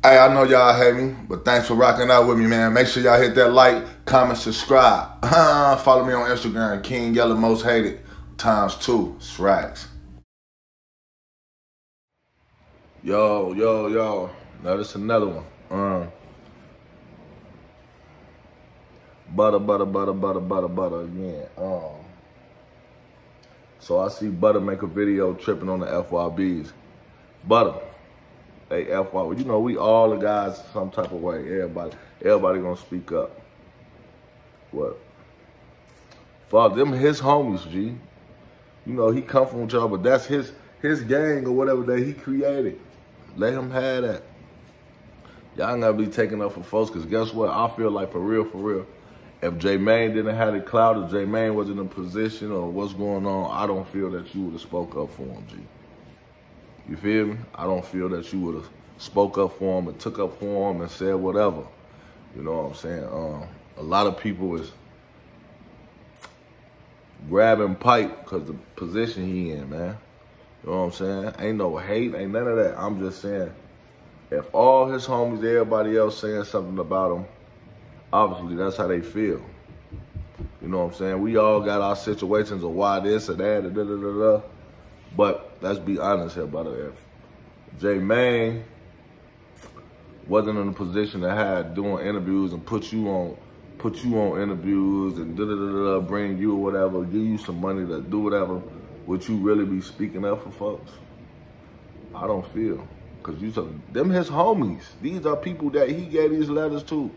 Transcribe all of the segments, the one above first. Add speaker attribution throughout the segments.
Speaker 1: Hey, I know y'all hate me, but thanks for rocking out with me, man. Make sure y'all hit that like, comment, subscribe. Follow me on Instagram, King Yella Most Hated, times two, Srax. Yo, yo, yo. Now this another one. Um, Butta, Butta, Butta, Butta, Butta, Butta again. Um, so I see Butta make a video tripping on the FYBs. Butta. Hey, FY, you know, we all the guys some type of way. Everybody, everybody gonna speak up. What? For them, his homies, G. You know, he come from y'all, but that's his his gang or whatever that he created. Let him have that. Y'all gotta be taking up for folks, cause guess what? I feel like for real, for real. If J-Mane didn't have the clout, if J-Mane wasn't in a position or what's going on, I don't feel that you would have spoke up for him, G. You feel me? I don't feel that you would have spoke up for him and took up for him and said whatever. You know what I'm saying? Um, a lot of people is grabbing pipe because the position he in, man. You know what I'm saying? Ain't no hate, ain't none of that. I'm just saying, if all his homies, everybody else saying something about him, obviously that's how they feel. You know what I'm saying? We all got our situations of why this or that, da da da da. But let's be honest here, brother. If J-Mane wasn't in a position to have doing interviews and put you on put you on interviews and da da da da bring you or whatever, give you some money to do whatever, would you really be speaking up for folks? I don't feel. Cause you took them his homies. These are people that he gave these letters to.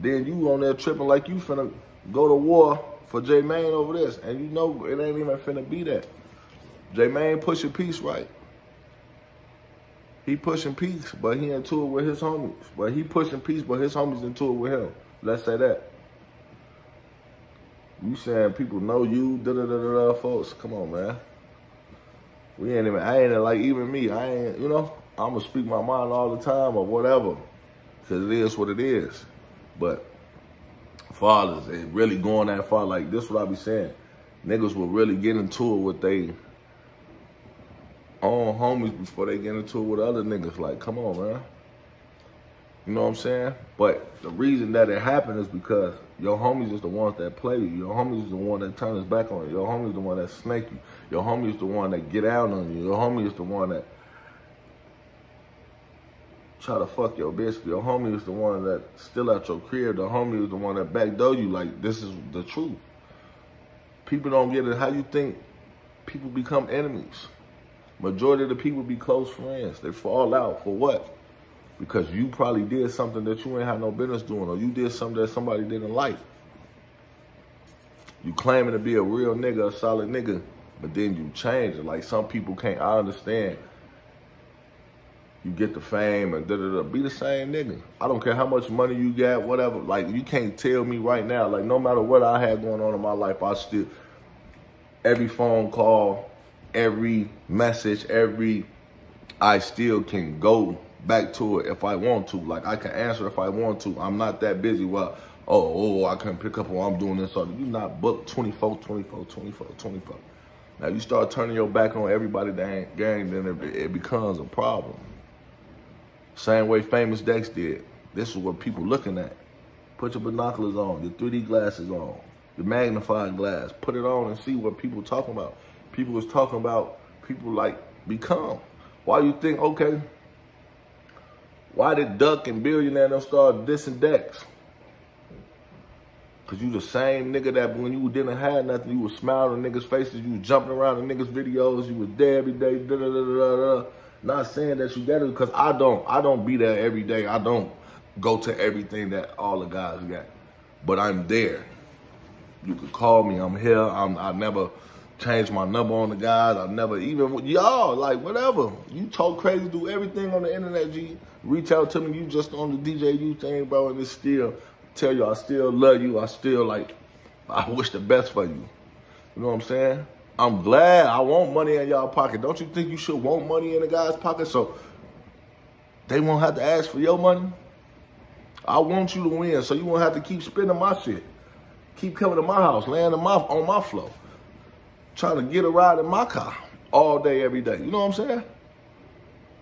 Speaker 1: Then you on there tripping like you finna go to war for J-Mane over this. And you know it ain't even finna be that. J-Mane pushing peace right. He pushing peace, but he into it with his homies. But he pushing peace, but his homies into it with him. Let's say that. You saying people know you, da da da da da, folks. Come on, man. We ain't even, I ain't like even me. I ain't, you know, I'm gonna speak my mind all the time or whatever. Cause it is what it is. But fathers, and really going that far, like this what I be saying. Niggas will really get into it with they own homies before they get into it with other niggas. Like, come on, man. You know what I'm saying? But the reason that it happened is because your homies is the ones that play you. Your homies is the one that turn back on you. Your homies is the one that snake you. Your homies is the one that get out on you. Your homie is the one that try to fuck your bitch. Your homie is the one that still at your crib. The homie is the one that backdoor you. Like, this is the truth. People don't get it. How you think people become enemies? Majority of the people be close friends. They fall out for what? Because you probably did something that you ain't had no business doing, or you did something that somebody didn't like. You claiming to be a real nigga, a solid nigga, but then you change it. Like some people can't. I understand. You get the fame and da da da. Be the same nigga. I don't care how much money you got, whatever. Like you can't tell me right now. Like no matter what I had going on in my life, I still every phone call, every message, every I still can go back to it if I want to. Like I can answer if I want to. I'm not that busy. Well, oh, oh, I can pick up while I'm doing this. So you not booked 24, 24, 24, 24. Now you start turning your back on everybody that ain't gang, then it, it becomes a problem. Same way Famous Dex did. This is what people looking at. Put your binoculars on, your 3D glasses on, your magnifying glass. Put it on and see what people talking about. People was talking about people like become. Why you think, okay, why did Duck and Billionaire them start dissing Dex? Cause you the same nigga that when you didn't have nothing, you was smiling on niggas' faces, you was jumping around in niggas' videos, you was there every day, da da da da da. Not saying that you got it, because I don't. I don't be there every day. I don't go to everything that all the guys got. But I'm there. You could call me. I'm here. I'm, I never changed my number on the guys. I never even y'all like whatever. You talk crazy, do everything on the internet. G, reach out to me. You just on the DJU thing, bro, and it's still tell you I still love you. I still like. I wish the best for you. You know what I'm saying? I'm glad I want money in y'all pocket. Don't you think you should want money in a guy's pocket so they won't have to ask for your money? I want you to win, so you won't have to keep spending my shit. Keep coming to my house, laying on my, on my floor, trying to get a ride in my car all day, every day. You know what I'm saying?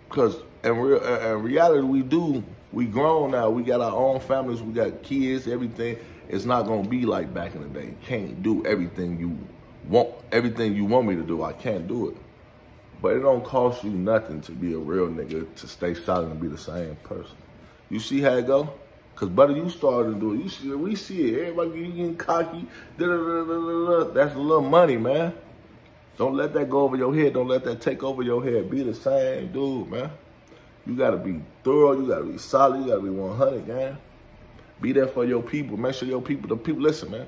Speaker 1: Because in, real, in reality, we do. We grown now. We got our own families. We got kids. Everything. It's not gonna be like back in the day. Can't do everything you want. Everything you want me to do, I can't do it. But it don't cost you nothing to be a real nigga to stay solid and be the same person. You see how it go? Cause buddy, you started to do it. You see, we see it. Everybody getting cocky. Da, da, da, That's a little money, man. Don't let that go over your head. Don't let that take over your head. Be the same dude, man. You gotta be thorough. You gotta be solid. You gotta be 100, man. Be there for your people. Make sure your people, the people, listen, man.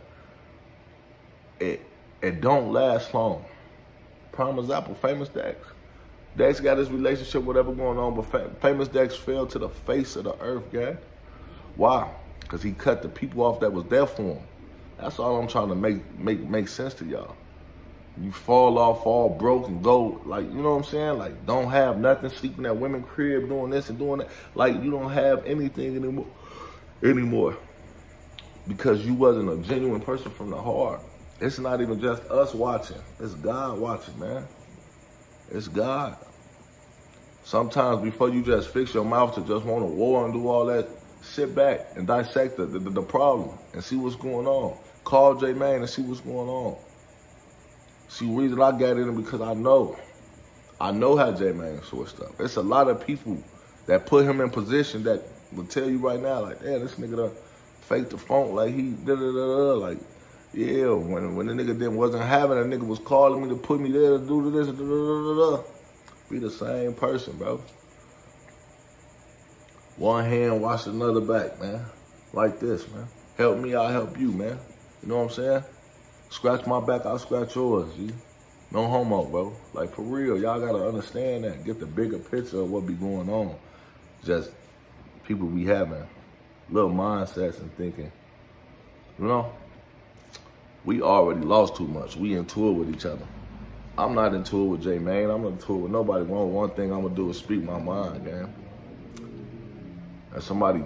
Speaker 1: It, it don't last long. Prime example, famous Dex. Dex got his relationship, whatever going on, but famous Dex fell to the face of the earth, guy. Why? Because he cut the people off that was there for him. That's all I'm trying to make make make sense to y'all. You fall off, all broke, and go like you know what I'm saying. Like don't have nothing, sleeping at women crib, doing this and doing that. Like you don't have anything anymore, anymore, because you wasn't a genuine person from the heart. It's not even just us watching. It's God watching, man. It's God. Sometimes before you just fix your mouth to just want to war and do all that, sit back and dissect the, the, the problem and see what's going on. Call J Mane and see what's going on. See, the reason I got in because I know. I know how J Mane switched up. It's a lot of people that put him in position that will tell you right now, like, damn, this nigga done fake the phone, like he da da da da, like yeah, when when the nigga then wasn't having a nigga was calling me to put me there to do this, da, da, da, da, be the same person, bro. One hand wash another back, man. Like this, man. Help me, I'll help you, man. You know what I'm saying? Scratch my back, I'll scratch yours, G. No homo, bro. Like, for real, y'all gotta understand that. Get the bigger picture of what be going on. Just people be having little mindsets and thinking, you know? we already lost too much. We in tour with each other. I'm not in tour with J Mane. I'm in tour with nobody. One one thing I'm gonna do is speak my mind, man. And somebody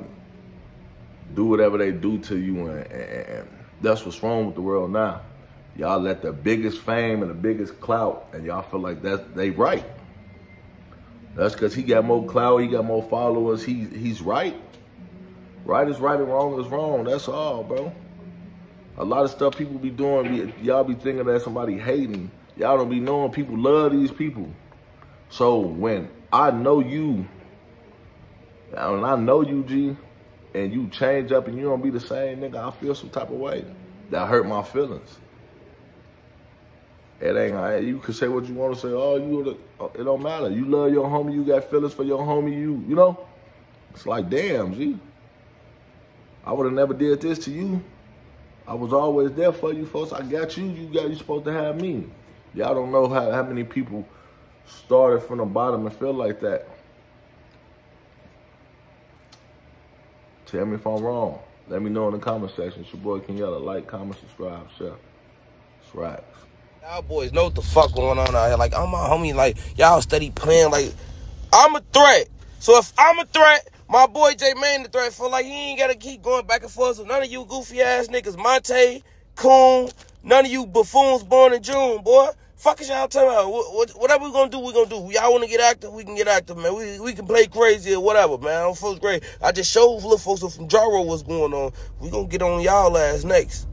Speaker 1: do whatever they do to you, and, and, and that's what's wrong with the world now. Y'all let the biggest fame and the biggest clout, and y'all feel like that they right. That's because he got more clout, he got more followers. He he's right. Right is right and wrong is wrong. That's all, bro. A lot of stuff people be doing, y'all be thinking that somebody hating. Y'all don't be knowing people love these people. So when I know you, and I know you, G, and you change up and you don't be the same nigga, I feel some type of way. That hurt my feelings. It ain't, you can say what you want to say. Oh, you, oh, it don't matter. You love your homie, you got feelings for your homie, you, you know? It's like, damn, G. I would have never did this to you. I was always there for you folks. I got you. You got you supposed to have me. Y'all don't know how, how many people started from the bottom and feel like that. Tell me if I'm wrong. Let me know in the comment section. It's your boy King Yella. Like, comment, subscribe, share. It's Rax.
Speaker 2: Y'all boys know what the fuck going on out here. Like, I'm my homie. Like, y'all steady playing. Like, I'm a threat. So if I'm a threat, my boy J Mane the threat for like he ain't gotta keep going back and forth. So none of you goofy ass niggas, Monte, Coon, none of you buffoons born in June, boy. Fuck is y'all talking about? What, whatever we gonna do, we gonna do. Y'all wanna get active, we can get active, man. We we can play crazy or whatever, man. I'm folks great. I just showed little folks from Jaro what's going on. We gonna get on y'all ass next.